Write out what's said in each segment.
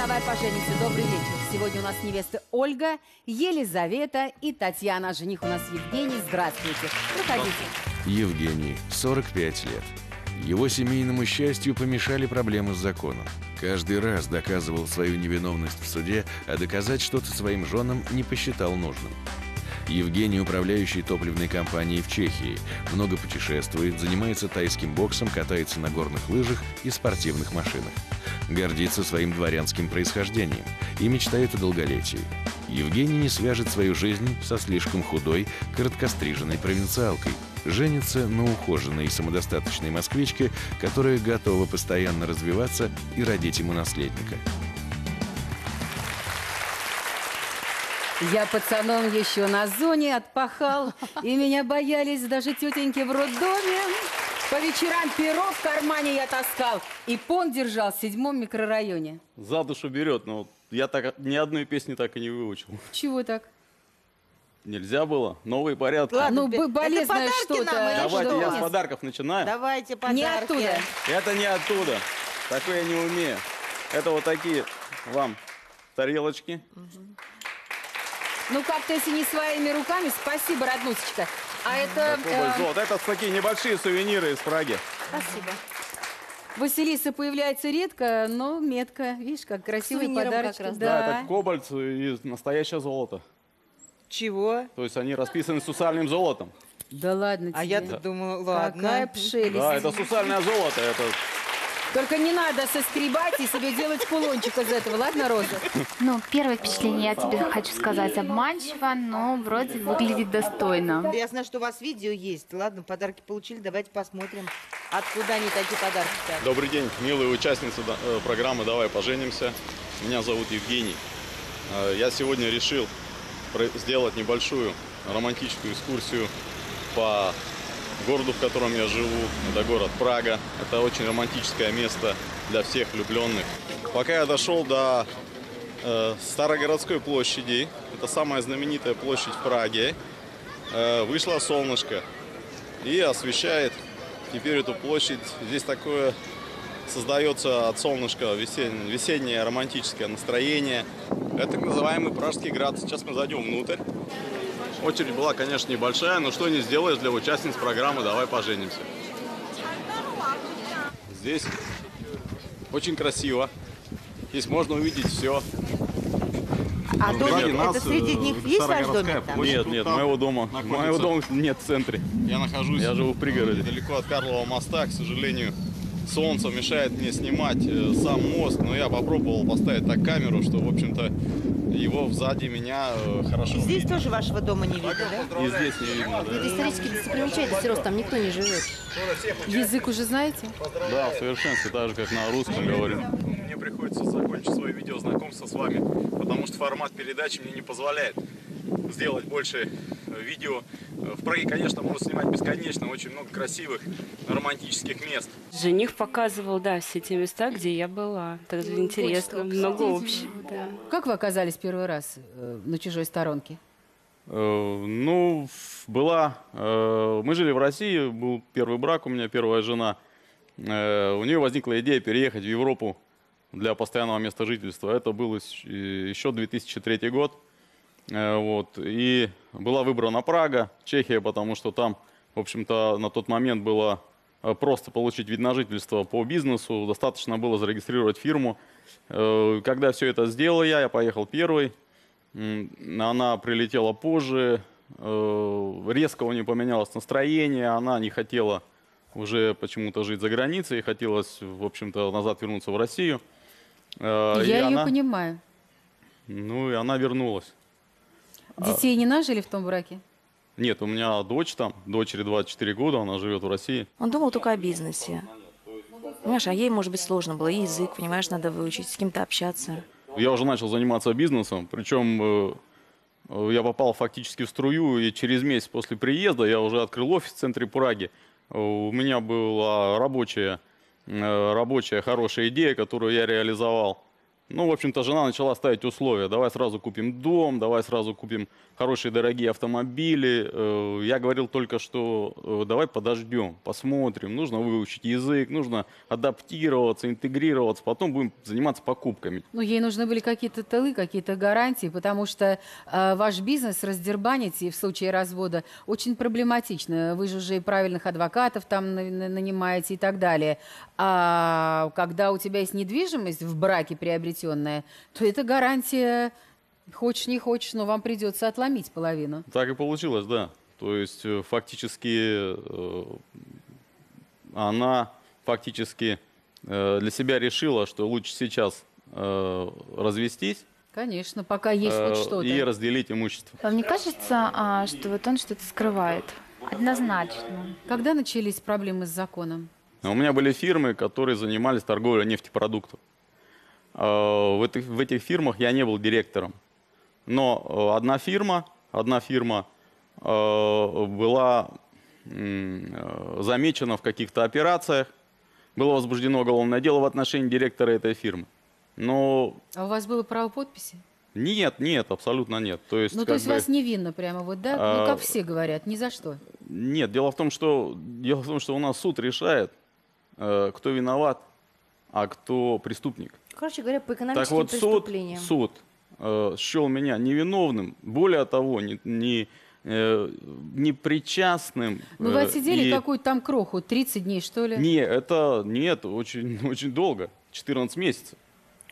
давай поженимся. Добрый вечер. Сегодня у нас невесты Ольга, Елизавета и Татьяна. Жених у нас Евгений. Здравствуйте. Проходите. Евгений, 45 лет. Его семейному счастью помешали проблемы с законом. Каждый раз доказывал свою невиновность в суде, а доказать что-то своим женам не посчитал нужным. Евгений, управляющий топливной компанией в Чехии, много путешествует, занимается тайским боксом, катается на горных лыжах и спортивных машинах. Гордится своим дворянским происхождением и мечтает о долголетии. Евгений не свяжет свою жизнь со слишком худой, короткостриженной провинциалкой. Женится на ухоженной и самодостаточной москвичке, которая готова постоянно развиваться и родить ему наследника. Я пацаном еще на зоне отпахал, и меня боялись даже тетеньки в роддоме. По вечерам перо в кармане я таскал, и пон держал в седьмом микрорайоне. За душу берет, но я так ни одной песни так и не выучил. Чего так? Нельзя было. Новые порядки. Ну, б- это болезненное подарки что-то. Давайте что? я с подарков начинаю. Давайте подарки. Не оттуда. Это не оттуда. Такое я не умею. Это вот такие вам тарелочки. Ну, как-то, если не своими руками, спасибо, роднусечка. А это э, золота. Это такие небольшие сувениры из Праги. Спасибо. Василиса появляется редко, но метко. Видишь, как красивый Сувениром подарок. как раз, Да, это кобальт и настоящее золото. Чего? То есть они расписаны сусальным золотом. Да ладно А тебе. я-то думаю, ладно. Какая пшелесть. Да, это сусальное золото. Это Только не надо соскребать и себе делать кулончик из этого, ладно, Роза? Ну, первое впечатление, я тебе хочу сказать, обманчиво, но вроде выглядит достойно. Я знаю, что у вас видео есть. Ладно, подарки получили, давайте посмотрим, откуда они такие подарки-то. Добрый день, милые участницы э, программы «Давай поженимся». Меня зовут Евгений. Э, Я сегодня решил сделать небольшую романтическую экскурсию по городу, в котором я живу. Это город Прага. Это очень романтическое место для всех влюбленных. Пока я дошел до э, Старогородской площади, это самая знаменитая площадь в Праге, э, вышло солнышко и освещает теперь эту площадь. Здесь такое создается от солнышка весеннее, весеннее романтическое настроение. Это так называемый Пражский град. Сейчас мы зайдем внутрь. Очередь была, конечно, небольшая, но что не сделаешь для участниц программы «Давай поженимся». Здесь очень красиво. Здесь можно увидеть все. А Например, домик, нас, это среди э, них есть ваш домик там? Нет, нет, моего дома, моего дома нет в центре. Я нахожусь. Я живу в пригороде. Далеко от Карлова моста, к сожалению. Солнце мешает мне снимать э, сам мост, но я попробовал поставить так камеру, что, в общем-то, его сзади меня э, хорошо И здесь видно. тоже вашего дома не видно, да? И здесь не видно, да? Это исторические достопримечательности, Рос, там никто не живет. Язык уже знаете? Да, в совершенстве, так же, как на русском говорим. Мне приходится закончить свое видео знакомство с вами, потому что формат передачи мне не позволяет сделать больше видео. Э, В Праге, конечно, можно снимать бесконечно, очень много красивых романтических мест. Жених показывал, да, все те места, где я была. Так интересно, много общего, да. Как вы оказались первый раз э, на чужой сторонке? Э, Ну, была... э, Мы жили в России, был первый брак у меня, первая жена. Э, У нее возникла идея переехать в Европу для постоянного места жительства. Это был ещ- э, еще 2003 год. Э, Вот. И была выбрана Прага, Чехия, потому что там, в общем-то, на тот момент было э, просто получить вид на жительство по бизнесу. Достаточно было зарегистрировать фирму. Э, Когда все это сделал я, я поехал первый. Она прилетела позже, резко у нее поменялось настроение, она не хотела уже почему-то жить за границей, хотелось, в общем-то, назад вернуться в Россию. Э, и Я ее она- понимаю. Ну и она вернулась. Детей не нажили в том браке? Нет, у меня дочь там, дочери 24 года, она живет в России. Он думал только о бизнесе. Понимаешь, а ей, может быть, сложно было. И язык, понимаешь, надо выучить, с кем-то общаться. Я уже начал заниматься бизнесом, причем э, э, я попал фактически в струю, и через месяц после приезда я уже открыл офис в центре Праги. У меня была рабочая, э, рабочая хорошая идея, которую я реализовал. Ну, в общем-то, жена начала ставить условия. Давай сразу купим дом, давай сразу купим хорошие дорогие автомобили. Э, Я говорил только, что э, давай подождем, посмотрим. Нужно выучить язык, нужно адаптироваться, интегрироваться. Потом будем заниматься покупками. Ну, ей нужны были какие-то тылы, какие-то гарантии, потому что э, ваш бизнес раздербанить и в случае развода очень проблематично. Вы же уже и правильных адвокатов там на- на- нанимаете и так далее. А когда у тебя есть недвижимость в браке приобретенная, то это гарантия, хочешь не хочешь, но вам придется отломить половину. Так и получилось, да. То есть э, фактически э, она фактически э, для себя решила, что лучше сейчас э, развестись Конечно, пока есть э, хоть что-то. и разделить имущество. Вам не кажется, а, что вот он что-то скрывает? Однозначно. Когда начались проблемы с законом? У меня были фирмы, которые занимались торговлей нефтепродуктов. Э, В этих, в этих фирмах я не был директором. Но э, одна фирма, одна фирма э, была э, замечена в каких-то операциях. Было возбуждено уголовное дело в отношении директора этой фирмы. Но А у вас было право подписи? нет, нет, абсолютно нет. То есть, Ну, то есть бы- вас невинно прямо вот, да? А, Ну, как все говорят, ни за что. Нет, дело в том, что дело в том, что у нас суд решает, э, кто виноват, а кто преступник. Короче говоря, по Так экономическим вот, суд, преступлениям. суд э, счел меня невиновным, более того, не, не, э, непричастным. Ну, вы э, отсидели и- какую-то там кроху, 30 дней, что ли? Не, это нет, очень, очень долго, 14 месяцев.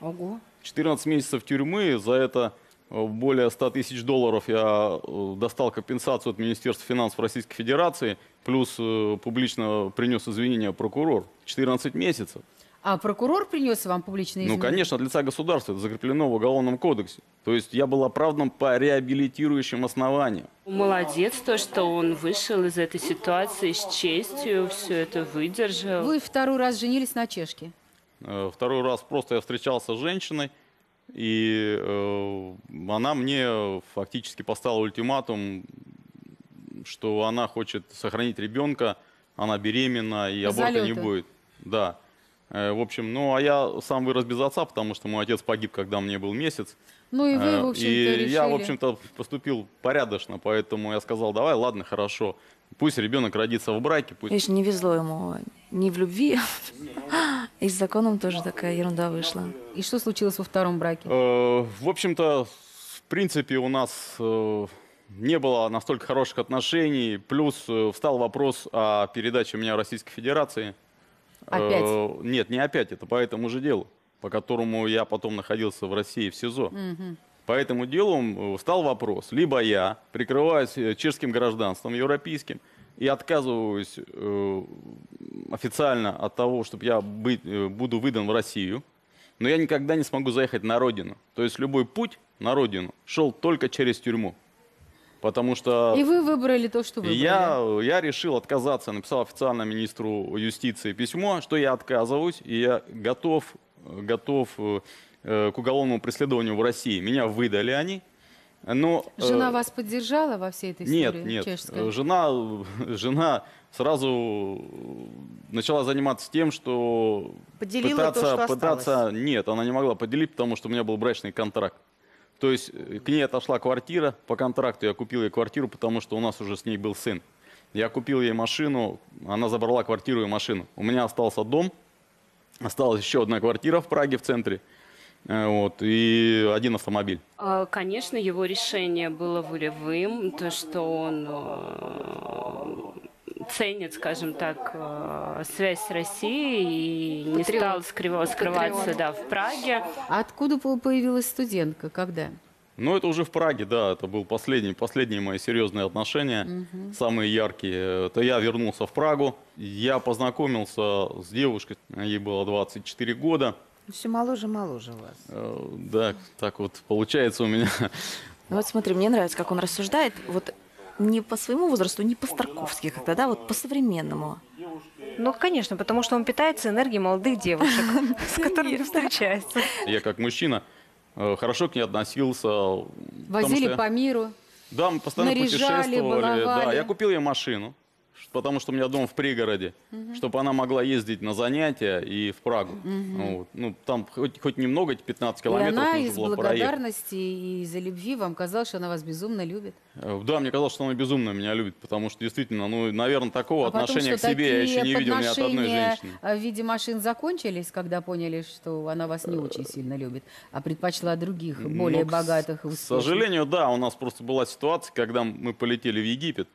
Ого. 14 месяцев тюрьмы, за это более 100 тысяч долларов я э, достал компенсацию от Министерства финансов Российской Федерации, плюс э, публично принес извинения прокурор. 14 месяцев. А прокурор принес вам публичные Ну, извинения? конечно, от лица государства, это закреплено в Уголовном кодексе. То есть я был оправдан по реабилитирующим основаниям. Молодец то, что он вышел из этой ситуации с честью, все это выдержал. Вы второй раз женились на чешке. Э, Второй раз просто я встречался с женщиной, и э, она мне фактически поставила ультиматум, что она хочет сохранить ребенка, она беременна, и аборта не Залеты. будет. Да. Э, В общем, ну, а я сам вырос без отца, потому что мой отец погиб, когда мне был месяц. Ну и вы, Э, в общем-то, и решили. я, в общем-то, поступил порядочно, поэтому я сказал, давай, ладно, хорошо. Пусть ребенок родится в браке, пусть Видишь, не везло ему ни в любви, и с законом тоже такая ерунда вышла. И что случилось во втором браке? Э, В общем-то, в принципе, у нас не было настолько хороших отношений. Плюс встал вопрос о передаче меня в Российской Федерации. Опять? Э, Нет, не опять, это по этому же делу, по которому я потом находился в России в СИЗО. По этому делу встал вопрос. Либо я прикрываюсь э, чешским гражданством европейским и отказываюсь э, официально от того, чтобы я быть, э, буду выдан в Россию, но я никогда не смогу заехать на родину. То есть любой путь на родину шел только через тюрьму. Потому что И вы выбрали то, что выбрали. я, я решил отказаться, написал официально министру юстиции письмо, что я отказываюсь, и я готов, э, готов э, э, к уголовному преследованию в России. Меня выдали они. Но, э, Жена вас поддержала во всей этой нет, истории нет. чешской? Э, Жена, жена сразу начала заниматься тем, что Поделила то, пытаться, что пытаться, осталось. нет, она не могла поделить, потому что у меня был брачный контракт. То есть э, к ней отошла квартира по контракту, я купил ей квартиру, потому что у нас уже с ней был сын. Я купил ей машину, она забрала квартиру и машину. У меня остался дом, осталась еще одна квартира в Праге в центре, э, вот, и один автомобиль. А, Конечно, его решение было волевым, то, что он э, ценит, скажем так, э, связь с Россией и не Патриот. стал скрыва- скрываться Патриот. да, в Праге. А Откуда по- появилась студентка? Когда? Ну, это уже в Праге, да, это был последний, последние мои серьезные отношения, самые яркие. Это я вернулся в Прагу, я познакомился с девушкой, ей было 24 года. Все моложе, моложе у вас. Э, Да, так вот получается у меня. Ну вот смотри, мне нравится, как он рассуждает, вот не по своему возрасту, не по-старковски как-то, да, вот по-современному. Ну, конечно, потому что он питается энергией молодых девушек, с которыми встречается. Я как мужчина э, хорошо к ней относился. Возили по миру. Да, мы постоянно путешествовали. Да, я купил ей машину, потому что у меня дом в пригороде, чтобы она могла ездить на занятия и в Прагу. Вот. Ну, там хоть, хоть немного, эти 15 И километров она нужно из было проехать. благодарности и из-за любви вам казалось, что она вас безумно любит. Э, Да, мне казалось, что она безумно меня любит, потому что действительно, ну, наверное, такого а потом отношения что, к себе я еще не видел ни от одной женщины. э, в виде машин закончились, когда поняли, что она вас не очень сильно любит, а предпочла других, более Ну, к с- богатых и К сожалению, да, у нас просто была ситуация, когда мы полетели в Египет, э,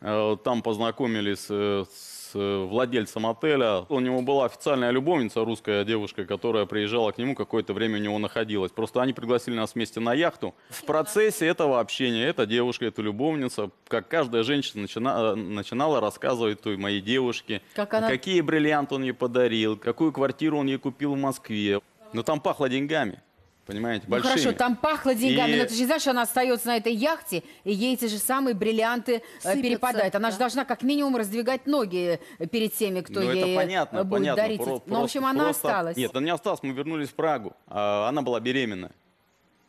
там познакомились э, с э, владельцем отеля. У него была официальная любовница, русская девушка, которая приезжала к нему, какое-то время у него находилась. Просто они пригласили нас вместе на яхту. В процессе этого общения эта девушка, эта любовница, как каждая женщина, начина- э, начинала рассказывать той моей девушке, Как она- какие бриллианты он ей подарил, какую квартиру он ей купил в Москве. Но там пахло деньгами. Понимаете, Ну большими. хорошо, там пахло деньгами, И- но ты же не знаешь, она остается на этой яхте, и ей эти же самые бриллианты э, Сыпятся, перепадают. Она же да. должна как минимум раздвигать ноги э, перед теми, кто ну, ей это понятно, будет понятно. дарить. Про- ну, в общем, она просто- осталась. Нет, она не осталась, мы вернулись в Прагу. А она была беременная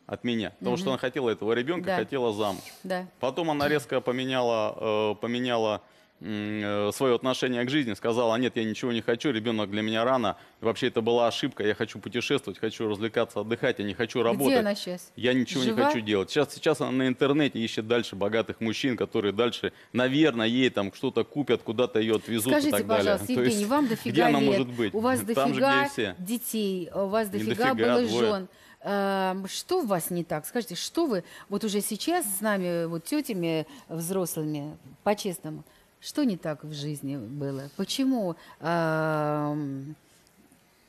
от меня, потому что она хотела этого ребенка, Да. хотела замуж. Да. Потом она резко поменяла, э, поменяла свое отношение к жизни, сказала, нет, я ничего не хочу, ребенок для меня рано. Вообще это была ошибка, я хочу путешествовать, хочу развлекаться, отдыхать, я не хочу работать. Где она сейчас? Я ничего Жива? не хочу делать. Сейчас, сейчас она на интернете ищет дальше богатых мужчин, которые дальше, наверное, ей там что-то купят, куда-то ее отвезут и Скажите, так далее. пожалуйста, То Евгений, есть, вам дофига где она лет, может быть? у вас Там же, дофига и все. детей, у вас дофига, дофига, было двое. жен. Эм, Что у вас не так? Скажите, что вы вот уже сейчас с нами, вот тетями взрослыми, по-честному, что не так в жизни было? Почему эм,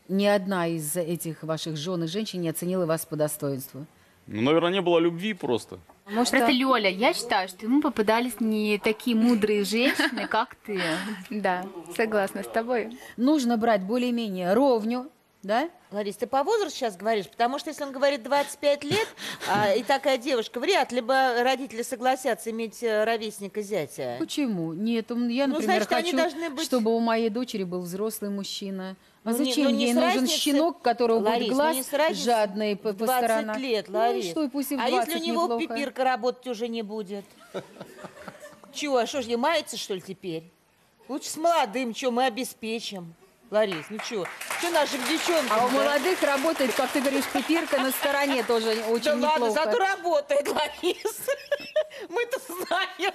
ни одна из этих ваших жен и женщин не оценила вас по достоинству? Ну, наверное, не было любви просто. Может, Просто, Лёля, я считаю, что ему попадались не такие мудрые женщины, как ты. Да, согласна с тобой. нужно брать более-менее ровню, да? Ларис, ты по возрасту сейчас говоришь? Потому что если он говорит 25 лет, а, и такая девушка, вряд ли бы родители согласятся иметь э, ровесника зятя. Почему? Нет, ум- я, Ну, например, значит, хочу, быть- чтобы у моей дочери был взрослый мужчина. А Ну, не- зачем ну, не ей нужен разницей- щенок, которого Ларис, будет ну, глаз не с разницей жадный по, по 20 сторонам? лет, Ну Ларис. что, и пусть и в а 20 если у него неплохо. пипирка работать уже не будет? Чего, а что ж, ей мается, что ли, теперь? Лучше с молодым, что мы обеспечим. Ларис, ну что, что нашим девчонкам? А у молодых работает, как ты говоришь, пипирка на стороне тоже очень Да ладно, неплохо. зато работает, Ларис. Мы-то знаем.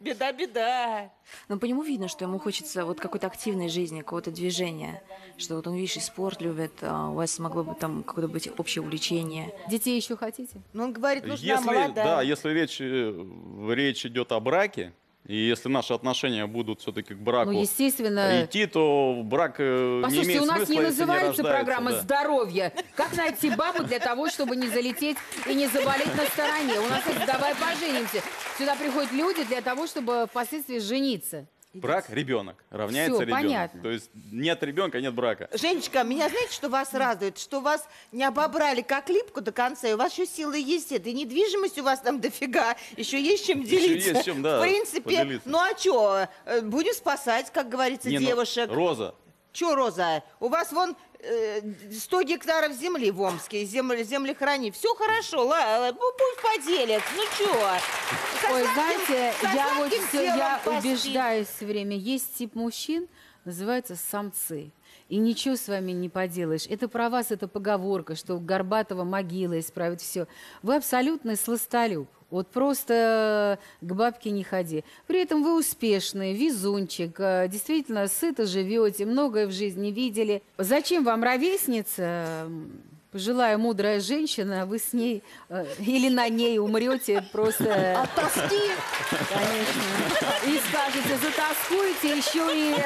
Беда-беда. Но по нему видно, что ему хочется вот какой-то активной жизни, какого-то движения. Что вот он, видишь, и спорт любит, а у вас могло бы там какое-то быть общее увлечение. Детей еще хотите? Ну, он говорит, нужна Если, молодая. да, если речь, э, речь идет о браке, и если наши отношения будут все-таки к браку Ну, естественно. идти, то брак э, не Послушайте, имеет у нас смысла, не называется рождается, программа да. «Здоровье». Как найти бабу для того, чтобы не залететь и не заболеть на стороне? У нас это «Давай поженимся». Сюда приходят люди для того, чтобы впоследствии жениться. Брак, ребенок, равняется Всё, ребенок. понятно. То есть нет ребенка, нет брака. Женечка, меня знаете, что вас радует? Что вас не обобрали как липку до конца, и у вас еще силы есть. Это и недвижимость у вас там дофига, еще есть чем Еще делиться. есть чем, да, В принципе, поделиться. ну а что, будем спасать, как говорится, Не, ну, девушек. Роза, Че, Роза, у вас вон э, 100 гектаров земли в Омске, земли, землехрани. Все хорошо, ла, ну, пусть поделят. Ну что? Ой, знаете, я вот все, я убеждаюсь все время, есть тип мужчин, называется самцы. И ничего с вами не поделаешь. Это про вас, это поговорка, что Горбатова могила исправит все. Вы абсолютный сластолюб. Вот просто э, к бабке не ходи. При этом вы успешный, везунчик, э, действительно сыто живете, многое в жизни видели. Зачем вам ровесница? М, Пожилая мудрая женщина, вы с ней э, или на ней умрете просто от тоски, конечно. И скажете, затаскуете, еще и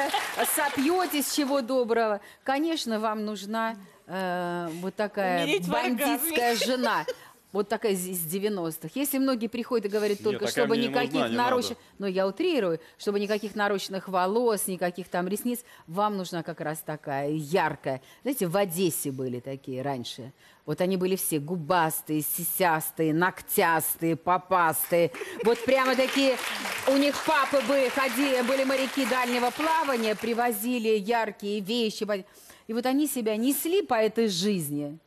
сопьетесь чего доброго. Конечно, вам нужна э, вот такая Умереть бандитская жена. Вот такая из из 90-х. Если многие приходят и говорят Нет, только, чтобы нужна, никаких не нарощенных, но я утрирую, чтобы никаких нарощенных волос, никаких там ресниц, вам нужна как раз такая яркая. Знаете, в Одессе были такие раньше. Вот они были все губастые, сисястые, ногтястые, попастые. Вот прямо такие, у них папы бы ходили, были моряки дальнего плавания, привозили яркие вещи. И вот они себя несли по этой жизни.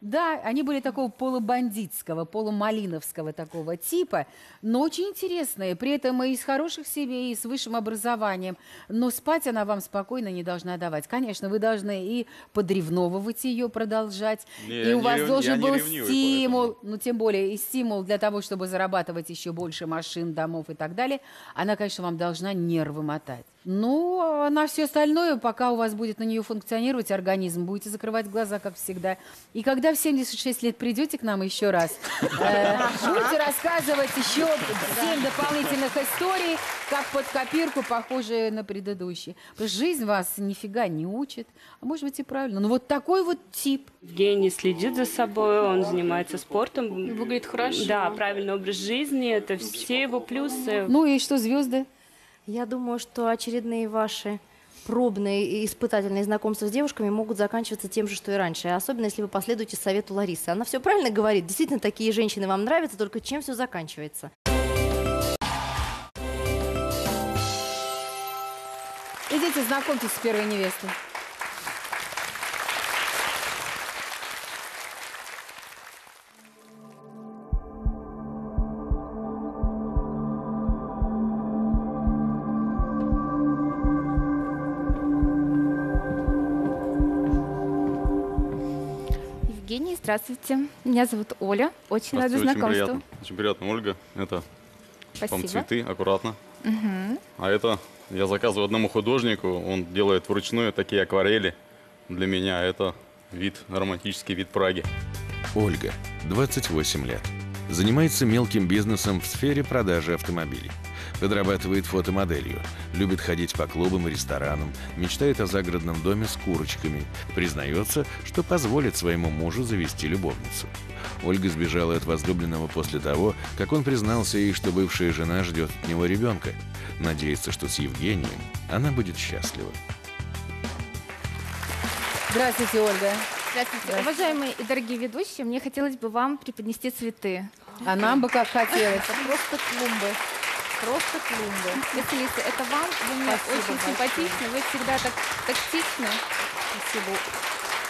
Да, они были такого полубандитского, полумалиновского такого типа, но очень интересные. При этом и из хороших семей, и с высшим образованием. Но спать она вам спокойно не должна давать. Конечно, вы должны и подревновывать ее, продолжать. Не, и у вас рев- должен был ревнивый, стимул, поэтому. ну тем более и стимул для того, чтобы зарабатывать еще больше машин, домов и так далее. Она, конечно, вам должна нервы мотать. Ну, а на все остальное, пока у вас будет на нее функционировать организм, будете закрывать глаза, как всегда. И когда в 76 лет придете к нам еще раз, э, будете рассказывать еще 7 дополнительных историй, как под копирку, похожие на предыдущие. Жизнь вас нифига не учит. А может быть и правильно. Ну, вот такой вот тип. Евгений следит за собой, он занимается спортом. Выглядит хорошо. Да, правильный образ жизни, это все его плюсы. Ну и что, звезды? Я думаю, что очередные ваши пробные и испытательные знакомства с девушками могут заканчиваться тем же, что и раньше. Особенно, если вы последуете совету Ларисы. Она все правильно говорит. Действительно, такие женщины вам нравятся, только чем все заканчивается? Идите, знакомьтесь с первой невестой. Евгений, здравствуйте. Меня зовут Оля. Очень рада Здравствуйте, очень знакомству. приятно. Очень приятно, Ольга. Это вам Спасибо. цветы, аккуратно. А это я заказываю одному художнику, он делает вручную такие акварели. Для меня это вид, романтический вид Праги. Ольга, 28 лет. Занимается мелким бизнесом в сфере продажи автомобилей. Подрабатывает фотомоделью. Любит ходить по клубам и ресторанам. Мечтает о загородном доме с курочками. Признается, что позволит своему мужу завести любовницу. Ольга сбежала от возлюбленного после того, как он признался ей, что бывшая жена ждет от него ребенка. Надеется, что с Евгением она будет счастлива. Здравствуйте, Ольга. Здравствуйте. Уважаемые и дорогие ведущие, мне хотелось бы вам преподнести цветы. А нам бы как хотелось. Это просто клумбы. Просто клумбы. Василиса, это вам. Вы мне очень симпатичны. Вы всегда так тактичны. Спасибо.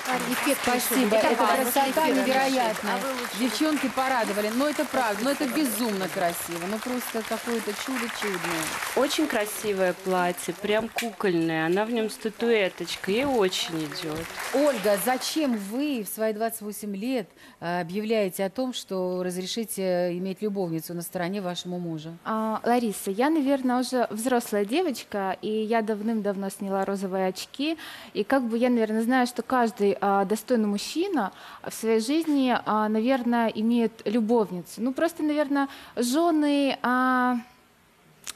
Эффект Спасибо, это красота невероятная. А. Девчонки порадовали, но это правда, но это безумно красиво, ну просто какое-то чудо чудное. Очень красивое платье, прям кукольное. Она в нем статуэточка, ей очень идет. Ольга, зачем вы в свои 28 лет э, объявляете о том, что разрешите иметь любовницу на стороне вашему мужа? А, Лариса, я, наверное, уже взрослая девочка, и я давным-давно сняла розовые очки, и как бы я, наверное, знаю, что каждый достойный мужчина в своей жизни, а, наверное, имеет любовницу. Ну, просто, наверное, жены а,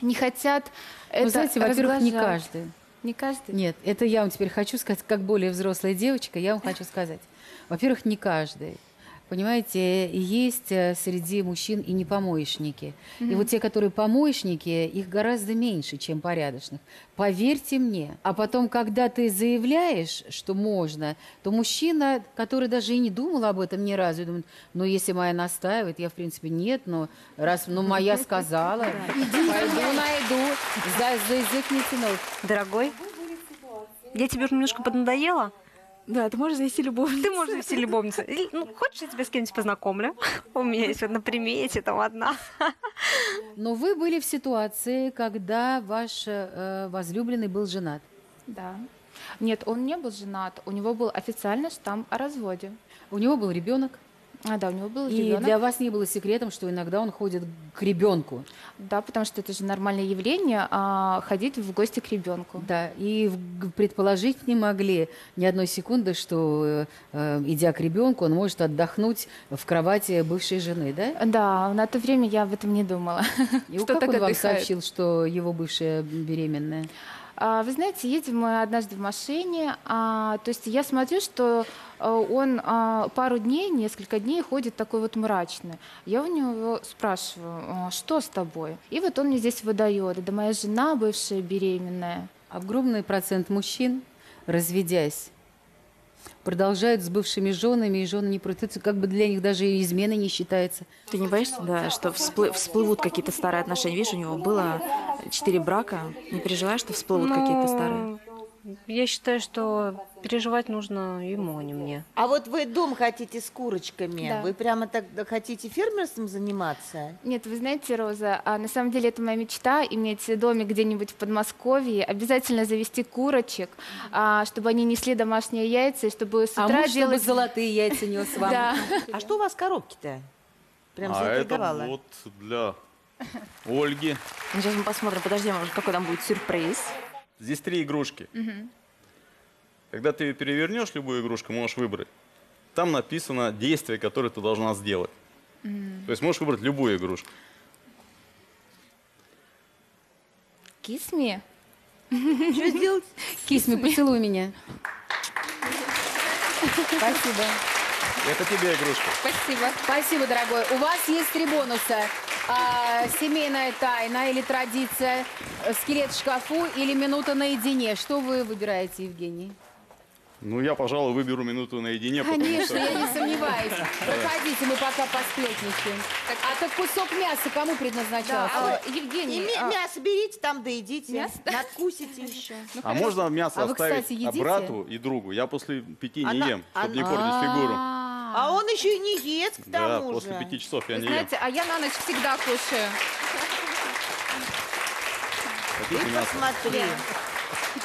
не хотят это Вы знаете, во-первых, не каждый. Не каждый? Нет, это я вам теперь хочу сказать, как более взрослая девочка, я вам хочу сказать. Во-первых, не каждый. Понимаете, есть э, среди мужчин и не помоечники. И вот те, которые помоечники, их гораздо меньше, чем порядочных. Поверьте мне. А потом, когда ты заявляешь, что можно, то мужчина, который даже и не думал об этом ни разу, думает, ну, если моя настаивает, я, в принципе, нет, но раз, ну, моя сказала, пойду найду, за, за язык не тянуть. Дорогой, я тебе уже немножко поднадоела? Да, ты можешь завести любовь. Ты можешь завести любовницу. Ну, хочешь, я тебя с кем-нибудь познакомлю? У меня есть вот на примете там одна. Но вы были в ситуации, когда ваш э, возлюбленный был женат. Да. Нет, он не был женат, у него был официальный штамп о разводе. У него был ребенок. А, да, у него был И ребенок. для вас не было секретом, что иногда он ходит к ребенку. Да, потому что это же нормальное явление а, ходить в гости к ребенку. Да, и предположить не могли ни одной секунды, что, э, э, идя к ребенку, он может отдохнуть в кровати бывшей жены, да? Да, на то время я об этом не думала. И Что как он вам отдыхает? сообщил, что его бывшая беременная? А, Вы знаете, едем мы однажды в машине, а, то есть я смотрю, что а, он а, пару дней, несколько дней ходит такой вот мрачный. Я у него спрашиваю, «А, что с тобой? И вот он мне здесь выдает, да моя жена бывшая беременная. Огромный процент мужчин, разведясь, продолжают с бывшими женами, и жены не против, как бы для них даже измены не считается. Ты не боишься, да, что всплы- всплывут какие-то старые отношения? Видишь, у него было четыре брака. Не переживаешь, что всплывут какие-то старые? Я считаю, что переживать нужно ему, а не мне. А вот вы дом хотите с курочками. Да. Вы прямо так хотите фермерством заниматься? Нет, вы знаете, Роза, а на самом деле это моя мечта иметь домик где-нибудь в Подмосковье, обязательно завести курочек, а, чтобы они несли домашние яйца, и чтобы с А утра муж, чтобы делать... золотые яйца нес вам. Да. А что у вас в коробке-то? Прям а это вот для Ольги. Сейчас мы посмотрим, подождем, может, какой там будет сюрприз. Здесь три игрушки. Когда ты перевернешь любую игрушку, можешь выбрать. Там написано действие, которое ты должна сделать. То есть можешь выбрать любую игрушку. Me. Что сделать? Кисми, поцелуй меня. Спасибо. Это тебе игрушка. Спасибо. Спасибо, дорогой. У вас есть три бонуса. А, семейная тайна или традиция, скелет в шкафу или минута наедине. Что вы выбираете, Евгений? Ну, я, пожалуй, выберу минуту наедине, потому Конечно, что... я не сомневаюсь. Проходите, мы пока посплетничаем. А так кусок мяса кому предназначался? А, И Евгений, ми- а, мясо берите, там доедите. Мясо? Надкусите еще. А можно мясо А вы, оставить кстати, едите? брату и другу? Я после пяти не Она- ем, чтобы не портить фигуру. А он еще и не ест к Да, тому после же. пяти часов я вы не ем. знаете, а я на ночь всегда кушаю. Ты мясо? посмотри.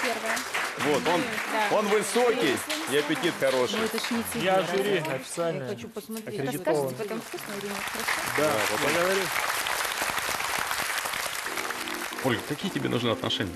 Первое. Вот, он, он высокий и аппетит хороший. Ну, это ж не. Я разве? жюри официально. хочу посмотреть. Аккредитован. Скажите потом, вкусно или нет? Хорошо? Да, Поговорим. Ольга, какие тебе нужны отношения?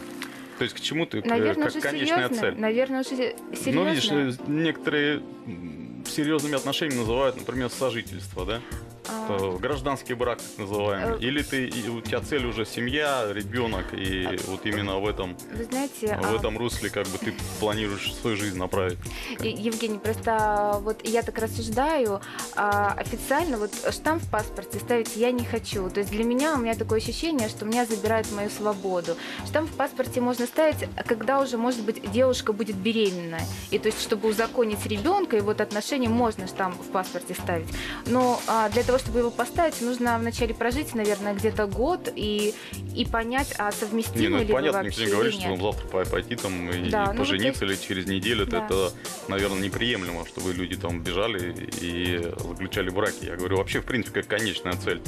То есть к чему ты, э, Наверное, как уже конечная серьезно. цель? Наверное, уже серьезно. Ну, видишь, э, некоторые м, серьезными отношениями называют, например, сожительство, да? А. Это гражданский брак, так называемый. Э. Или ты, у тебя цель уже семья, ребенок, и вот именно в этом, Вы знаете, в а, этом русле как бы ты планируешь свою жизнь направить. Евгений, просто вот я так рассуждаю, а, официально вот штамп в паспорте ставить я не хочу. То есть для меня у меня такое ощущение, что меня забирают мою свободу. Штамп в паспорте можно ставить, когда уже, может быть, девушка будет беременная. И то есть, чтобы узаконить ребенка, и вот отношения можно штамп в паспорте ставить. Но а, для того, чтобы его поставить, нужно вначале прожить, наверное, где-то год и, и понять, а совместимы Не, ну ли вы понятно, вообще никто не говорит, что вам завтра по- пойти там и Да, ну, пожениться то или через неделю. Да. Это, наверное, неприемлемо, чтобы люди там бежали и заключали браки. Я говорю, вообще, в принципе, как конечная цель.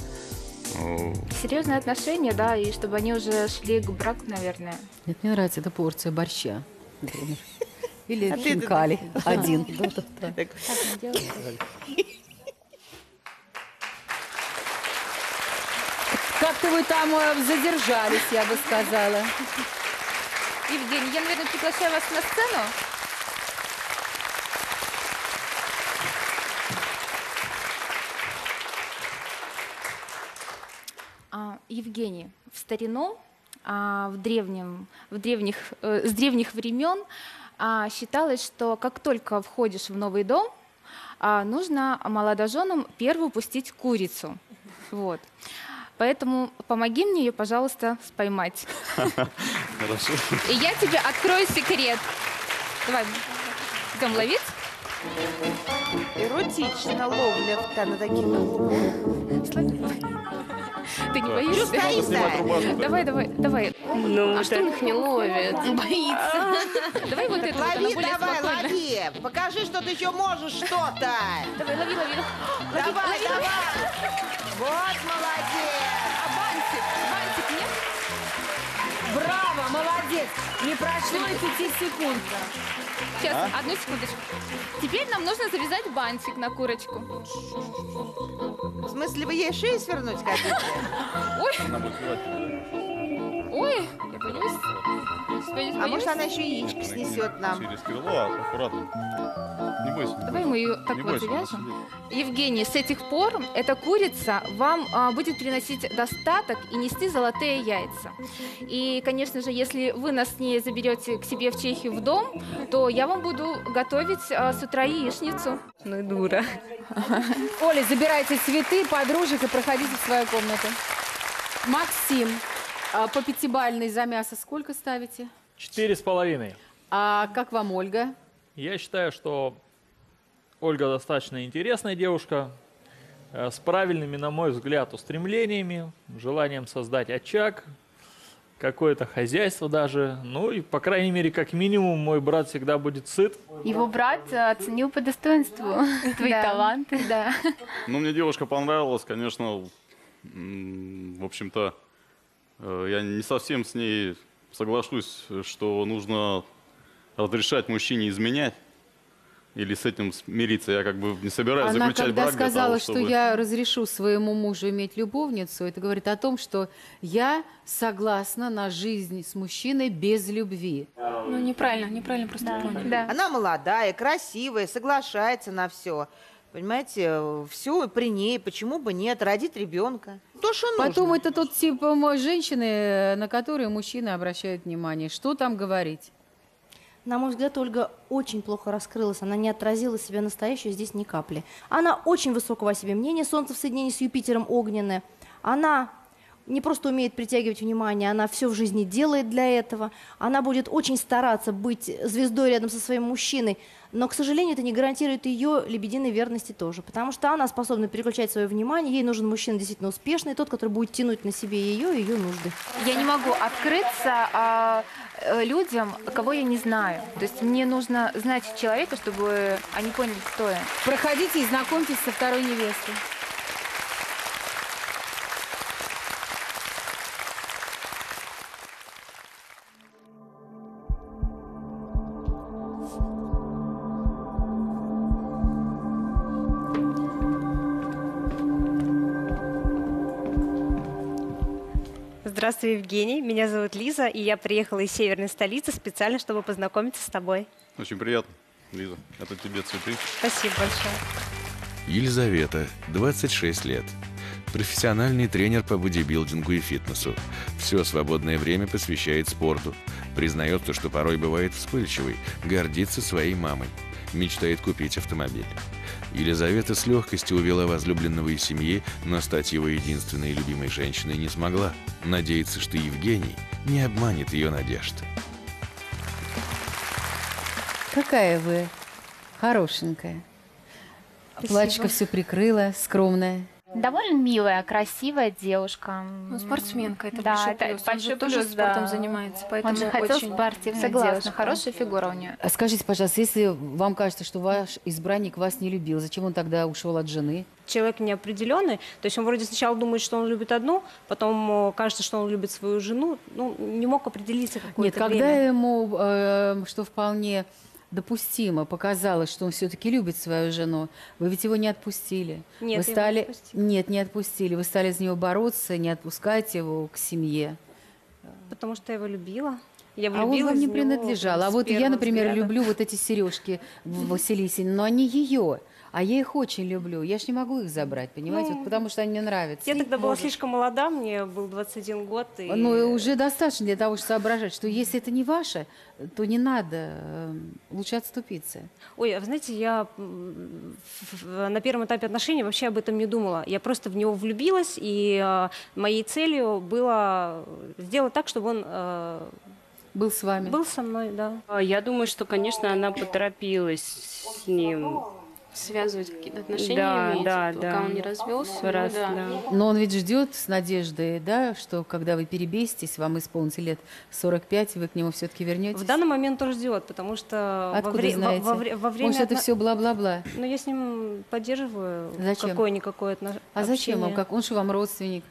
Э, Серьезные отношения, да, и чтобы они уже шли к браку, наверное. Нет, мне нравится эта порция борща. например. Или А хинкали. Один. Так, Как-то вы там э, задержались, я бы сказала. Евгений, я, наверное, приглашаю вас на сцену. А, Евгений, в старину, а, в, древнем, в древних, э, с древних времен а, считалось, что как только входишь в новый дом, нужно молодоженам первую пустить курицу. Вот. Поэтому помоги мне ее, пожалуйста, споймать. Хорошо. И я тебе открою секрет. Давай, идем ловить. Эротично ловля на глубоких. Ты не боишься? рубашку. Давай, давай, давай. Ну, А что он их не ловит? Боится. Давай вот это Лови, давай, лови. Покажи, что ты еще можешь что-то. Давай, лови, лови. Давай, лови, лови. давай. Вот молодец. А бантик? Бантик нет? Браво, молодец. Не прошло и пяти секунд. Сейчас, одну секундочку. Теперь нам нужно завязать бантик на курочку. В смысле, вы ей шею свернуть хотите? Ой, Она будет. Ой, я боюсь. А может, она еще яичко снесет нам? Через крыло, аккуратно. Не бойся. не Давай бойся. мы ее так Не вот бойся, завяжем. Евгений, с этих пор эта курица вам а, будет приносить достаток и нести золотые яйца. И, конечно же, если вы нас с ней заберете к себе в Чехию в дом, то я вам буду готовить а, с утра яичницу. Ну и дура. Оля, забирайте цветы, подружек и проходите в свою комнату. Максим, а по пятибалльной за мясо сколько ставите? Четыре с половиной. А как вам Ольга? Я считаю, что Ольга достаточно интересная девушка, э, с правильными, на мой взгляд, устремлениями, желанием создать очаг, какое-то хозяйство даже. Ну и, по крайней мере, как минимум, мой брат всегда будет сыт. Его брат э, оценил по достоинству твои таланты. Да. Ну, мне девушка понравилась, конечно, в общем-то, я не совсем с ней соглашусь, что нужно разрешать мужчине изменять или с этим смириться. Я как бы не собираюсь Она заключать когда брак сказала, того, что чтобы... я разрешу своему мужу иметь любовницу, это говорит о том, что я согласна на жизнь с мужчиной без любви. Ну, неправильно, неправильно просто поняли. Да. Она молодая, красивая, соглашается на все. Понимаете, все при ней, почему бы нет, родить ребенка. То, что нужно. Потом это тот тип э, женщины, э, на которую мужчины обращают внимание. Что там говорить? На мой взгляд, Ольга очень плохо раскрылась. Она не отразила себя настоящую здесь ни капли. Она очень высокого о себе мнения. Солнце в соединении с Юпитером огненное. Она не просто умеет притягивать внимание, она все в жизни делает для этого. Она будет очень стараться быть звездой рядом со своим мужчиной. Но, к сожалению, это не гарантирует ее лебединой верности тоже. Потому что она способна переключать свое внимание. Ей нужен мужчина действительно успешный, тот, который будет тянуть на себе ее и ее нужды. Я не могу открыться а, э, людям, кого я не знаю. То есть мне нужно знать человека, чтобы они поняли, кто я. Проходите и знакомьтесь со второй невестой. Здравствуй, Евгений. Меня зовут Лиза, и я приехала из северной столицы специально, чтобы познакомиться с тобой. Очень приятно, Лиза. Это тебе цветы. Спасибо большое. Елизавета, 26 лет. Профессиональный тренер по бодибилдингу и фитнесу. Все свободное время посвящает спорту. Признается, что порой бывает вспыльчивой, гордится своей мамой. Мечтает купить автомобиль. Елизавета с легкостью увела возлюбленного из семьи, но стать его единственной любимой женщиной не смогла. Надеется, что Евгений не обманет ее надежд. Какая вы хорошенькая. Плачка все прикрыла, скромная. Довольно милая, красивая девушка. Ну, спортсменка, это да, большой это плюс. Он большой же тоже плюс, спортом да. занимается, поэтому Он же хотел очень спортивную Согласна. девушку. Хорошая фигура у нее. А Скажите, пожалуйста, если вам кажется, что ваш избранник вас не любил, зачем он тогда ушел от жены? Человек неопределенный, то есть он вроде сначала думает, что он любит одну, потом э, кажется, что он любит свою жену, ну, не мог определиться какое-то Нет, когда время. ему, э, что вполне допустимо, показалось, что он все-таки любит свою жену, вы ведь его не отпустили. Нет, вы не стали... отпустила. Нет, не отпустили. Вы стали за него бороться, не отпускать его к семье. Потому что я его любила. Я а он вам не принадлежал. А вот я, например, взгляда. люблю вот эти сережки в Василисе, но они ее. А я их очень люблю. Я ж не могу их забрать, понимаете? Ну, вот потому что они мне нравятся. Я тогда была слишком молода, мне был 21 год. И... Ну, и уже достаточно для того, чтобы соображать, что если это не ваше, то не надо, э, лучше отступиться. Ой, а вы знаете, я на первом этапе отношений вообще об этом не думала. Я просто в него влюбилась, и э, моей целью было сделать так, чтобы он э, Был с вами. был со мной, да. А Я думаю, что, конечно, она поторопилась с ним. Связывать какие-то отношения, Да, имеете, да, пока да. он не развелся. Раз, ну, да. да. Но он ведь ждет с надеждой, да, что когда вы перебеситесь, вам исполнится лет 45, вы к нему все-таки вернетесь. В данный момент он ждет, потому что во, Откуда вре- во- знаете? во вре- во время... Может, это все бла-бла-бла. Ну, я с ним поддерживаю Зачем? какое-никакое отношение. А зачем вам? Как он же вам родственник?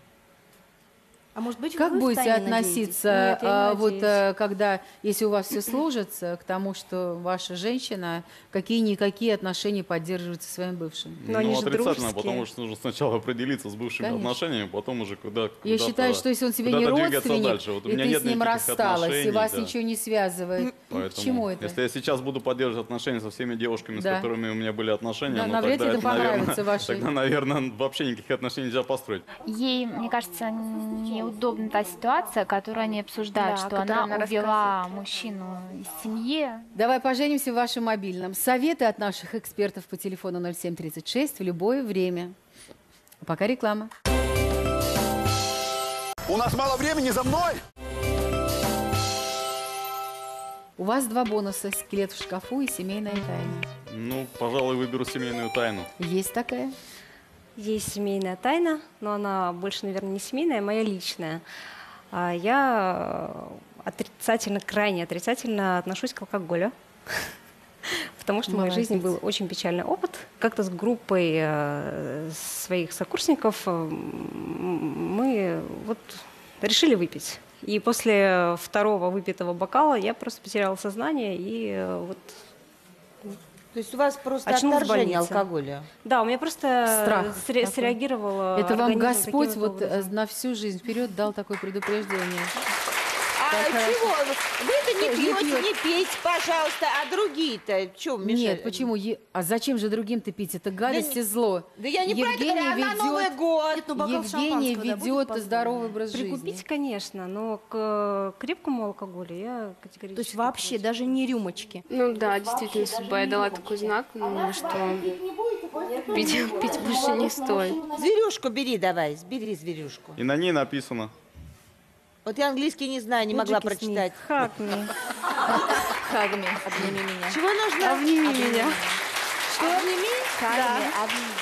А может быть, Как будете относиться, Нет, я не а, вот а, когда, если у вас все сложится, к тому, что ваша женщина какие-никакие отношения поддерживает со своим бывшим? Но они ну, же отрицательно, дружеские. потому что нужно сначала определиться с бывшими Конечно. отношениями, потом уже куда Я считаю, что если он тебе не родственник, дальше. Вот у и меня ты нет с ним никаких рассталась, и вас да. ничего не связывает, ну, к Поэтому, чему это? Если я сейчас буду поддерживать отношения со всеми девушками, с Да. которыми у меня были отношения, Да, ну, навряд тогда это наверное, вашей- тогда, наверное, вообще никаких отношений нельзя построить. Ей, мне кажется, неудобна та ситуация, которую они обсуждают, Да, что она она увела мужчину из семьи. Давай поженимся в вашем мобильном. Советы от наших экспертов по телефону 0736 в любое время. Пока реклама. У нас мало времени, за мной! У вас два бонуса. Скелет в шкафу и семейная тайна. Ну, пожалуй, выберу семейную тайну. Есть такая? Есть семейная тайна, но она больше, наверное, не семейная, а моя личная. А я э, отрицательно, крайне отрицательно отношусь к алкоголю. Потому что в моей жизни был очень печальный опыт. Как-то с группой э, своих сокурсников э, мы вот решили выпить. И после второго выпитого бокала я просто потеряла сознание и вот То есть у вас просто Очнулась в отторжение алкоголя? Да, у меня просто Страх сре- среагировало. Это вам Господь вот э, образом. на всю жизнь вперед дал такое предупреждение. А чего? Вы-то не Кто не пьете, пьет? не пейте, пожалуйста, а другие-то чем мешают? Нет, почему? Е- А зачем же другим-то пить? Это гадость и зло. Да я не про это говорю, а на Новый год. Нет, ну, бокал Евгений шампанского, да, будет ведет позволено? здоровый образ жизни. конечно, но к крепкому алкоголю я категорически... То есть вообще даже не рюмочки. Ну да, действительно, судьба я дала такой знак, ну, что пить, пить больше не стоит. Зверюшку бери давай, бери зверюшку. И на ней написано. Вот я английский не знаю, не могла Джеки Смит. прочитать. Хакни. Хагми, обними меня. Чего нужно? Обними меня. Что, обними? Хагми, обними.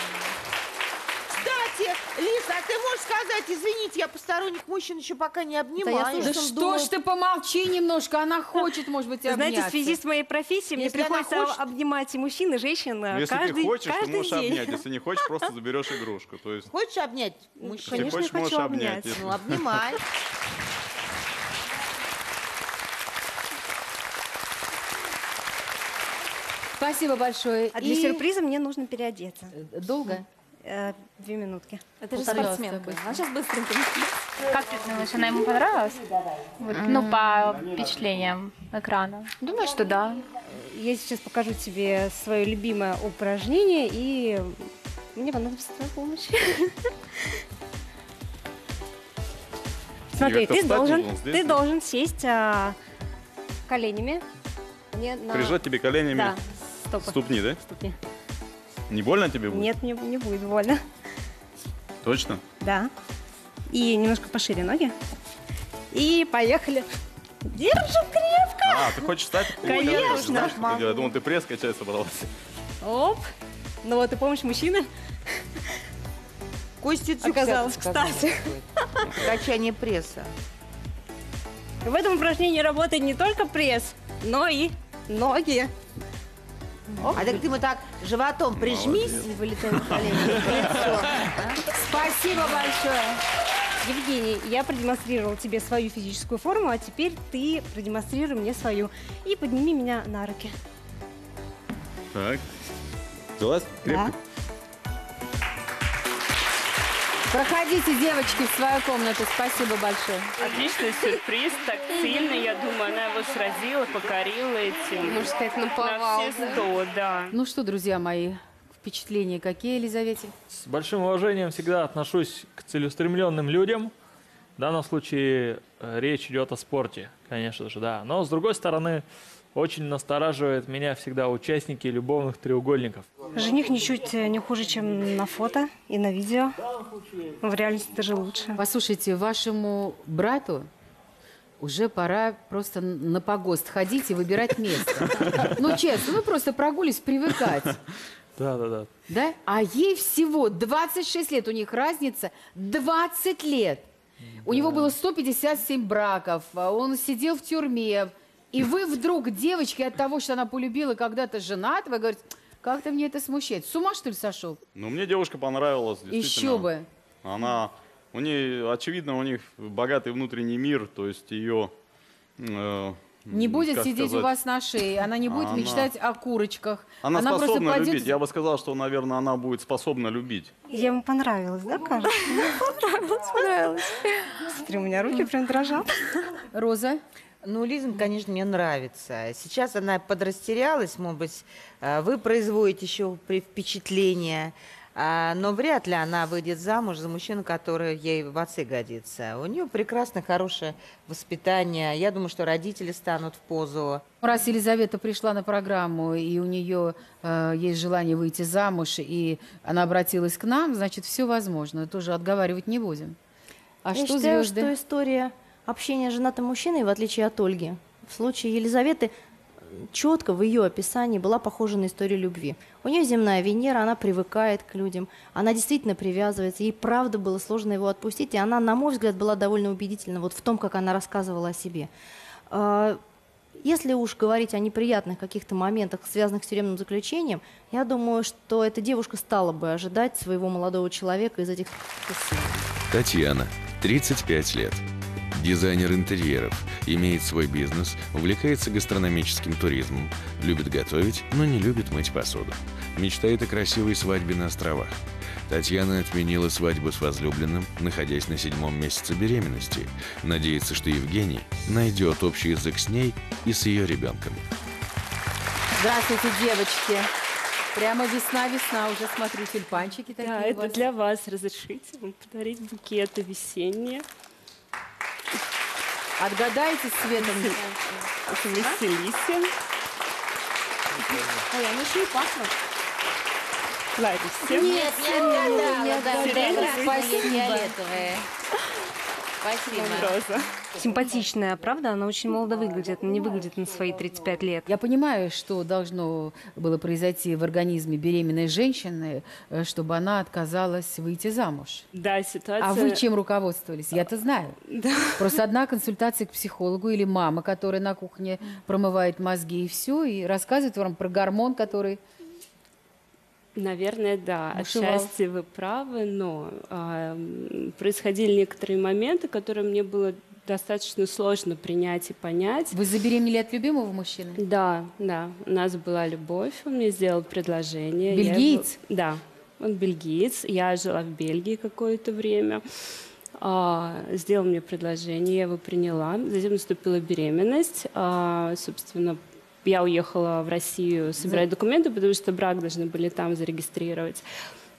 Кстати, Лиза, а ты можешь сказать, извините, я посторонних мужчин еще пока не обнимаю. Да что ж ты помолчи немножко, она хочет, может быть, Знаете, в обняться. связи с моей профессией мне Если приходится хочет- обнимать и мужчин, и женщин э, Если каждый, ты хочешь, ты каждый можешь день. обнять. Если не хочешь, просто заберешь игрушку. То есть, Хочешь обнять мужчину? если Конечно, хочешь, хочу можешь обнять. обнять. Если- Ну, обнимай. Спасибо большое. А для И- сюрприза мне нужно переодеться. Э, Долго? Э, Две минутки. Это же Пожалуйста, спортсменка. Она сейчас быстренько. Как ты думаешь, она ему понравилась? Вот, ну, по впечатлениям экрана. Думаю, что да. Я сейчас покажу тебе свое любимое упражнение, и мне понадобится твоя помощь. Смотри, ты встать должен, должен здесь, ты да? должен сесть а, коленями. мне на- Прижать тебе коленями Да, стопы. ступни, да? Ступни. Не больно тебе будет? Нет, не, не будет больно. Точно? Да. И немножко пошире ноги. И поехали. Держим крепко. А, ты хочешь встать? Конечно. Знаешь, что ты делаешь? Я думал, ты пресс качать собралась. Оп. Ну вот и помощь мужчины. Костицюк Оказалось, всяко кстати. Качание пресса. В этом упражнении работает не только пресс, но и ноги. А так ты ему так животом прижмись. Не вылетаем в колени. в лицо. Спасибо большое. Евгений, я продемонстрировала тебе свою физическую форму, а теперь ты продемонстрируй мне свою. И подними меня на руки. Так. Взялась? Крепко? Проходите, девочки, в свою комнату. Спасибо большое. Отличный сюрприз, так сильно, я думаю, она его сразила, покорила этим. Можно сказать, наповал. На все сто, да. Ну что, друзья мои, впечатления какие, Елизавете? С большим уважением всегда отношусь к целеустремленным людям. В данном случае э, речь идет о спорте, конечно же, да. Но с другой стороны, очень настораживает меня всегда участники любовных треугольников. Жених ничуть э, не хуже, чем на фото и на видео. В реальности даже лучше. Послушайте, вашему брату уже пора просто на погост ходить и выбирать место. Ну, честно, ну просто прогулись, привыкать. Да, да, да. Да? А ей всего 26 лет, у них разница 20 лет. У него было 157 браков, а он сидел в тюрьме. И вы вдруг, девочки, от того, что она полюбила когда-то женатого, говорите, как-то мне это смущает. С ума, что ли, сошел? Ну, мне девушка понравилась, действительно. Еще бы. Она, у нее, очевидно, у них богатый внутренний мир, то есть ее... э, Не будет как сидеть сказать, у вас на шее, она не будет Она- мечтать о курочках. Она, просто способна пойдет- любить. Я бы сказал, что, наверное, она будет способна любить. Я ему понравилась, да, кажется? Понравилось, понравилось. Смотри, у меня руки прям дрожат. Роза? Ну, Лиза, конечно, мне нравится. Сейчас она подрастерялась, может быть, э, вы производите еще впечатление, а, но вряд ли она выйдет замуж за мужчину, который ей в отцы годится. У нее прекрасно хорошее воспитание. Я думаю, что родители станут в позу. Раз Елизавета пришла на программу, и у нее э, есть желание выйти замуж, и она обратилась к нам, значит, все возможно. Тоже отговаривать не будем. А Я что считаю, звезды? что история общения с женатым мужчиной, в отличие от Ольги, в случае Елизаветы четко в ее описании была похожа на историю любви. У нее земная Венера, она привыкает к людям, она действительно привязывается, ей правда было сложно его отпустить, и она, на мой взгляд, была довольно убедительна вот в том, как она рассказывала о себе. А, если уж говорить о неприятных каких-то моментах, связанных с тюремным заключением, я думаю, что эта девушка стала бы ожидать своего молодого человека из этих... Татьяна, 35 лет. Дизайнер интерьеров, имеет свой бизнес, увлекается гастрономическим туризмом, любит готовить, но не любит мыть посуду. Мечтает о красивой свадьбе на островах. Татьяна отменила свадьбу с возлюбленным, находясь на седьмом месяце беременности. Надеется, что Евгений найдет общий язык с ней и с ее ребенком. Здравствуйте, девочки. Прямо весна-весна, уже смотрю, тюльпанчики такие Да, это вас. для вас. Разрешите вам подарить букеты весенние. Отгадайте с цветом. Это Василисе. Ой, они еще и пахнут. Ларисе. Нет, я не отдала, спасибо. фиолетовые. Спасибо. Симпатичная, правда? Она очень молодо выглядит, не выглядит на свои 35 лет. Я понимаю, что должно было произойти в организме беременной женщины, э, чтобы она отказалась выйти замуж. Да, ситуация... А вы чем руководствовались? Я-то знаю. Просто одна консультация к психологу или мама, которая на кухне промывает мозги и все, и рассказывает вам про гормон, который... Наверное, да. Бушевал. Отчасти вы правы, но м, происходили некоторые моменты, которые мне было достаточно сложно принять и понять. Вы забеременели от любимого мужчины? Да, да. У нас была любовь, он мне сделал предложение. Я Бельгиец? Да, он бельгиец. Я жила в Бельгии какое-то время. А, сделал мне предложение, я его приняла. Затем наступила беременность. А, собственно, я уехала в Россию собирать документы, потому что брак должны были там зарегистрировать.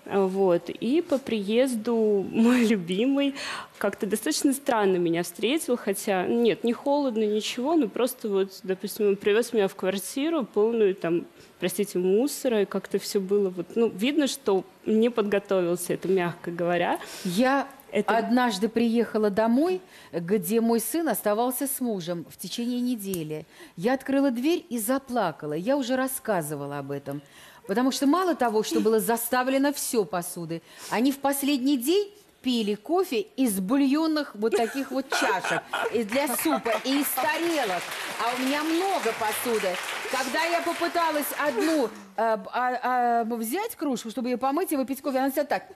Вот. И по приезду мой любимый как-то достаточно странно меня встретил, хотя нет, не холодно, ничего, но просто вот, допустим, он привез меня в квартиру полную там, простите, мусора, и как-то все было вот, ну, видно, что не подготовился, это мягко говоря. Я однажды приехала домой, где мой сын оставался с мужем в течение недели. Я открыла дверь и заплакала. Я уже рассказывала об этом. Потому что мало того, что было заставлено все посуды, они в последний день пили кофе из бульонных вот таких вот чашек и для супа, и из тарелок. А у меня много посуды. Когда я попыталась одну э, а- а, взять кружку, чтобы ее помыть и выпить кофе, она вся так.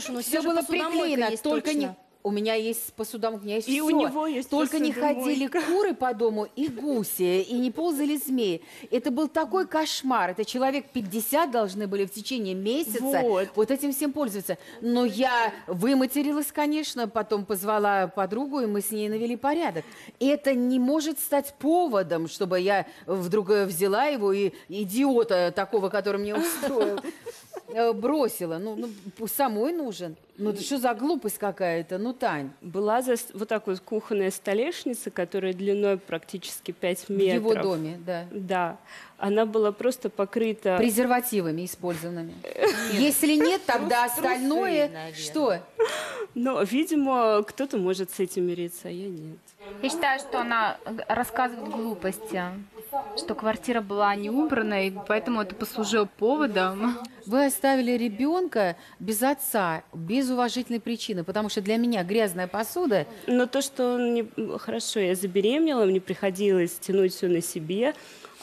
Слушай, ну у Все было приклеено, есть только не... точно. У меня есть посудомойка, у меня есть И у всё. него есть Только не ходили куры по дому и гуси, и не ползали змеи. Это был такой кошмар. Это человек 50 должны были в течение месяца вот, этим всем пользоваться. Но я выматерилась, конечно, потом позвала подругу, и мы с ней навели порядок. Это не может стать поводом, чтобы я вдруг э, взяла его и идиота такого, который мне устроил, э, бросила. Ну, ну, самой нужен. Ну, это что за глупость какая-то? Ну, Тань. Была за, вот так вот кухонная столешница, которая длиной практически 5 В метров. его доме, да. Да. Она была просто покрыта... Презервативами использованными. Если нет, тогда остальное... Что? Но, видимо, кто-то может с этим мириться, а я нет. Я считаю, что она рассказывает глупости, что квартира была не убрана, и поэтому это послужило поводом. Вы оставили ребенка без отца, без уважительной причины, потому что для меня грязная посуда... Но то, что он не... хорошо, я забеременела, мне приходилось тянуть все на себе.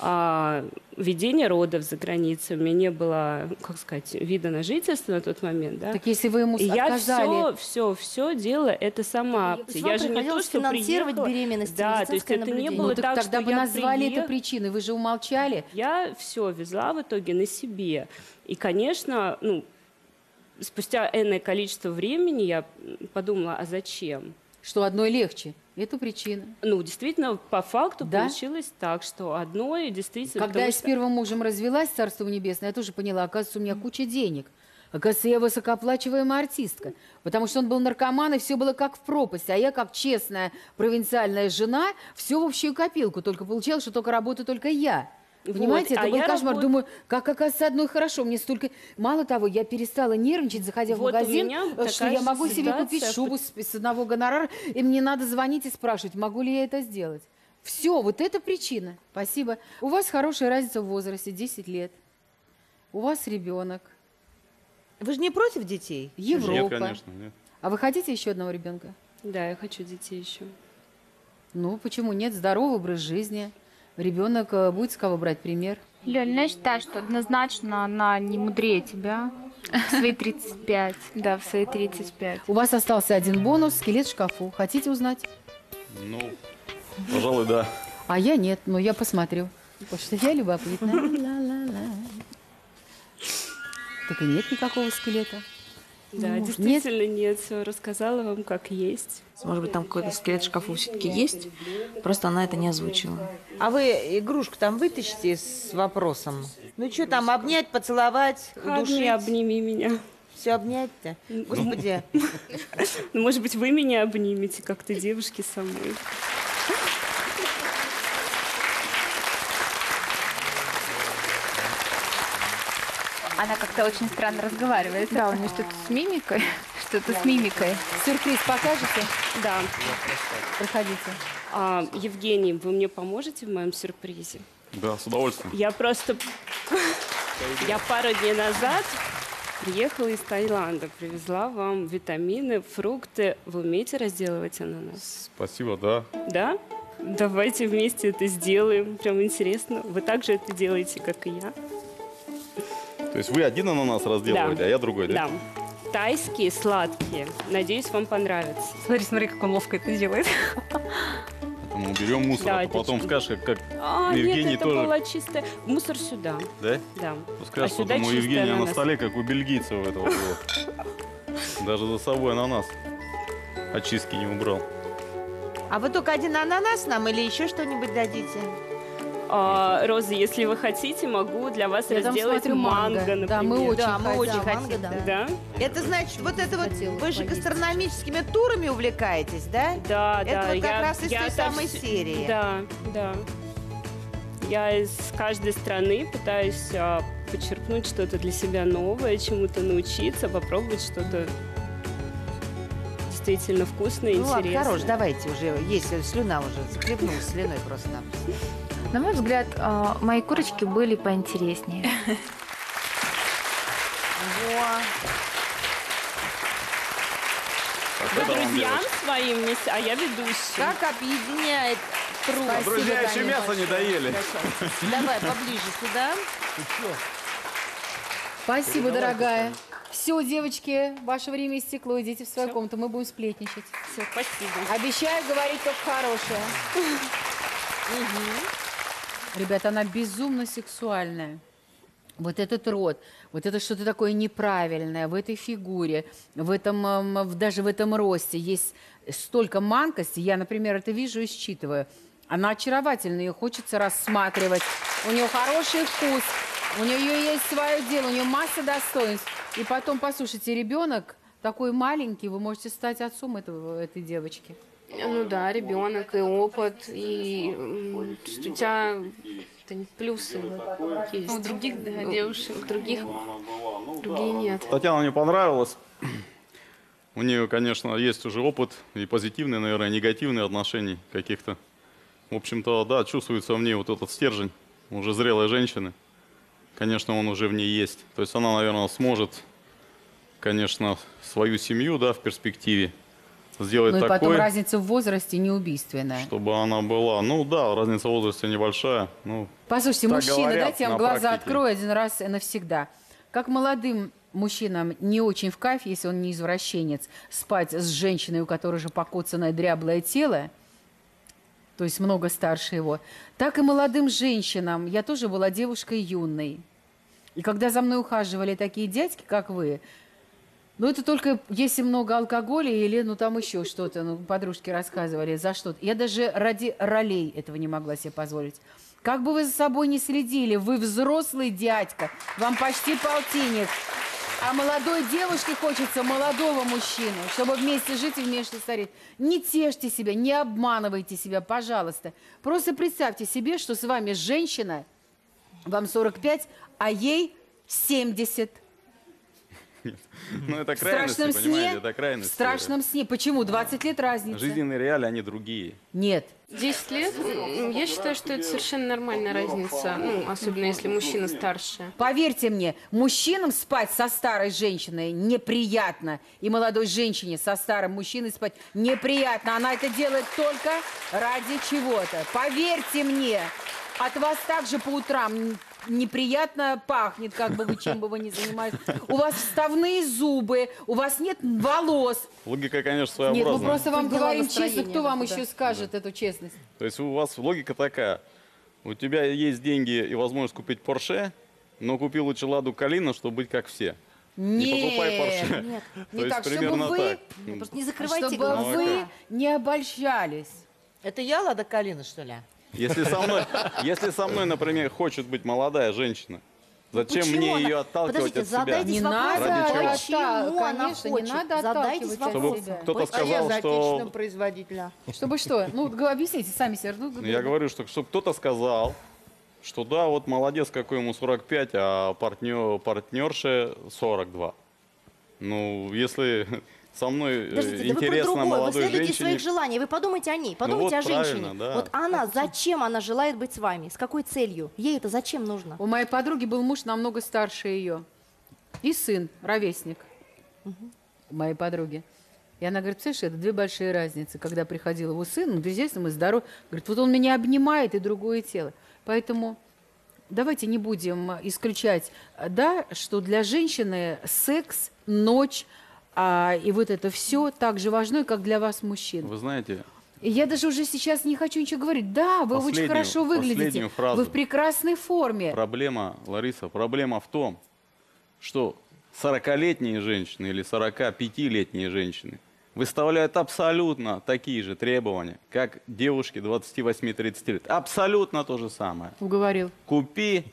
А, ведение родов за границей, у меня не было, как сказать, вида на жительство на тот момент, да. Так если вы ему И я все, все, все делала это сама. вам я же не то, что финансировать приехала- беременность, Да, то есть это не было Ну, так так, тогда что бы я назвали приех- это причиной, вы же умолчали. Я все везла в итоге на себе. И, конечно, ну, спустя энное количество времени я подумала, а зачем? Что одной легче. Это причина. Ну, действительно, по факту Да? получилось так, что одно и действительно... Когда я с что- первым мужем развелась, Царство Небесное, я тоже поняла, оказывается, у меня куча денег. Оказывается, я высокооплачиваемая артистка. Потому что он был наркоман, и все было как в пропасть. А я, как честная провинциальная жена, все в общую копилку. Только получалось, что только работаю только я. Вот, Понимаете, это а был кошмар. работ- Думаю, как оказывается, одной хорошо. Мне столько... Мало того, я перестала нервничать, заходя в Вот у магазин, э, что я могу себе купить шубу с, с одного гонорара, и мне надо звонить и спрашивать, могу ли я это сделать. Все, вот это причина. Спасибо. У вас хорошая разница в возрасте, 10 лет. У вас ребенок. Вы же не против детей? Европа. Нет, конечно, нет. А вы хотите еще одного ребенка? Да, я хочу детей еще. Ну, почему нет? Здоровый образ жизни. Ребенок э, будет с кого брать пример. Лёль, ну я считаю, что однозначно она не мудрее тебя в свои 35. Да, в свои 35. У вас остался один бонус – скелет в шкафу. Хотите узнать? Ну, пожалуй, да. А я нет, но я посмотрю. Потому что я любопытна. Так и нет никакого скелета. Да, Ну, действительно нет. Все рассказала вам, как есть. Может быть, там какой-то скелет в шкафу все-таки есть, просто она это не озвучила. А вы игрушку там вытащите с вопросом? Ну что там, обнять, поцеловать, удушить? обними меня. Все обнять-то? Господи. Ну, может быть, вы меня обнимете, как-то девушки со мной. Она как-то очень странно разговаривает. Да, у нее что-то с мимикой. Что-то с мимикой. Сюрприз покажете? Да. Проходите. А, Евгений, вы мне поможете в моем сюрпризе? Да, с удовольствием. Я просто... Я пару дней назад приехала из Таиланда, привезла вам витамины, фрукты. Вы умеете разделывать ананас? Спасибо, да. Да? Давайте вместе это сделаем. Прям интересно. Вы также это делаете, как и я. То есть вы один ананас разделываете, Да. а я другой, да? Да. Тайские, сладкие. Надеюсь, вам понравится. Смотри, смотри, как он ловко это делает. Мы уберем мусор, Да, а это потом чуть- скажешь, как, как А, Евгений нет, это тоже. была чистая... Мусор сюда. Да? Да. Ну, скажешь, а что сюда у чистый Евгения на ананас. столе, как у бельгийца у этого было. Даже за собой ананас очистки не убрал. А вы только один ананас нам или еще что-нибудь дадите? А, Роза, если вы хотите, могу для вас Я там разделать смотрю манго, манго. например. Да, мы очень Да, мы хотим. очень Да, хотим. манго, да. Да? Это значит, вот это вот, Хотела вы же поесть. гастрономическими турами увлекаетесь, да? Да, Это да. вот как я- раз из я той самой отовсю- серии. Да, да. Я из каждой страны пытаюсь а, почерпнуть что-то для себя новое, чему-то научиться, попробовать что-то действительно вкусное и Ну ладно, интересное. хорош, давайте уже, есть слюна уже, захлебнулась слюной просто нам. На мой взгляд, э, мои курочки были поинтереснее. Вы друзьям своим, вместе, а я ведущий. Как объединяет труд. Спасибо, Друзья еще мясо не доели. Давай поближе сюда. Спасибо, дорогая. Все, девочки, ваше время истекло. Идите в свою комнату, мы будем сплетничать. Все, спасибо. Обещаю говорить только хорошее. Ребята, она безумно сексуальная. Вот этот рот, вот это что-то такое неправильное в этой фигуре, в этом, эм, даже в этом росте есть столько манкости. Я, например, это вижу и считываю. Она очаровательна, ее хочется рассматривать. У нее хороший вкус, у нее есть свое дело, у нее масса достоинств. И потом, послушайте, ребенок такой маленький, вы можете стать отцом этого, этой девочки. Ну да, ребенок и опыт, и у тебя плюсы есть. У других девушек, у других другие нет. Татьяна мне понравилась. У нее, конечно, есть уже опыт и позитивные, наверное, и негативные отношений каких-то. В общем-то, да, чувствуется в ней вот этот стержень уже зрелой женщины. Конечно, он уже в ней есть. То есть она, наверное, сможет, конечно, свою семью, да, в перспективе сделать Ну и потом такой, разница в возрасте не убийственная. чтобы она была. Ну да, разница в возрасте небольшая. Ну, Послушайте, мужчины, говорят дайте я вам глаза практике. открою один раз и навсегда. Как молодым мужчинам не очень в кайф, если он не извращенец, спать с женщиной, у которой же покоцанное дряблое тело, то есть много старше его, так и молодым женщинам. Я тоже была девушкой юной. И когда за мной ухаживали такие дядьки, как вы, ну, это только если много алкоголя или, ну, там еще что-то, ну, подружки рассказывали, за что-то. Я даже ради ролей этого не могла себе позволить. Как бы вы за собой не следили, вы взрослый дядька, вам почти полтинник, а молодой девушке хочется молодого мужчину, чтобы вместе жить и вместе стареть. Не тешьте себя, не обманывайте себя, пожалуйста. Просто представьте себе, что с вами женщина, вам 45, а ей 70. Ну, это В крайности, страшном сне? понимаете, это В крайности. страшном сне. Почему? 20 лет разницы. Жизненные реалии, они другие. Нет. 10 лет, м, я считаю, что это совершенно нормальная разница, ну, особенно если мужчина старше. Поверьте мне, мужчинам спать со старой женщиной неприятно. И молодой женщине со старым мужчиной спать неприятно. Она это делает только ради чего-то. Поверьте мне, от вас также по утрам неприятно пахнет, как бы вы чем бы вы ни занимались. У вас вставные зубы, у вас нет волос. Логика, конечно, Нет, мы своеобразная. просто вам говорим честно, кто вам да. еще скажет эту честность. То есть у вас логика такая. У тебя есть деньги и возможность купить Порше, но купи лучше Ладу Калина, чтобы быть как все. Не покупай Порше. Нет, Не То есть так, чтобы примерно вы, так. просто не закрывайте чтобы глаза. вы не обольщались. Это я, Лада Калина, что ли? Если со мной, если со мной, например, хочет быть молодая женщина, зачем Почему мне она- ее отталкивать Подождите, от себя? задайтесь Не вопросом, надо Ради почему отта- она конечно, не надо Задайтесь вопросом. Чтобы кто-то а я сказал, за что... производителя. Чтобы что? Ну, объясните сами себе. Ну, Я говорю, что чтобы кто-то сказал, что да, вот молодец, какой ему 45, а партнер, партнерше 42. Ну, если со мной э, Подождите, да вы про интересно другое. Вы молодой следуете женщине... своих желаний. Вы подумайте о ней, подумайте вот о женщине. да. Вот она, зачем она желает быть с вами? С какой целью? Ей это зачем нужно? У моей подруги был муж намного старше ее. И сын, ровесник. У моей подруги. И она говорит, слышишь, это две большие разницы. Когда приходил его сын, он естественно, мы здоров. Говорит, вот он меня обнимает и другое тело. Поэтому давайте не будем исключать, да, что для женщины секс, ночь а, и вот это все так же важно, как для вас, мужчин. Вы знаете, И я даже уже сейчас не хочу ничего говорить. Да, вы очень хорошо выглядите. фразу. Вы в прекрасной форме. проблема, Лариса, проблема в том, что 40-летние женщины или 45-летние женщины выставляют абсолютно такие же требования, как девушки 28-30 лет. Абсолютно то же самое. Уговорил. Купи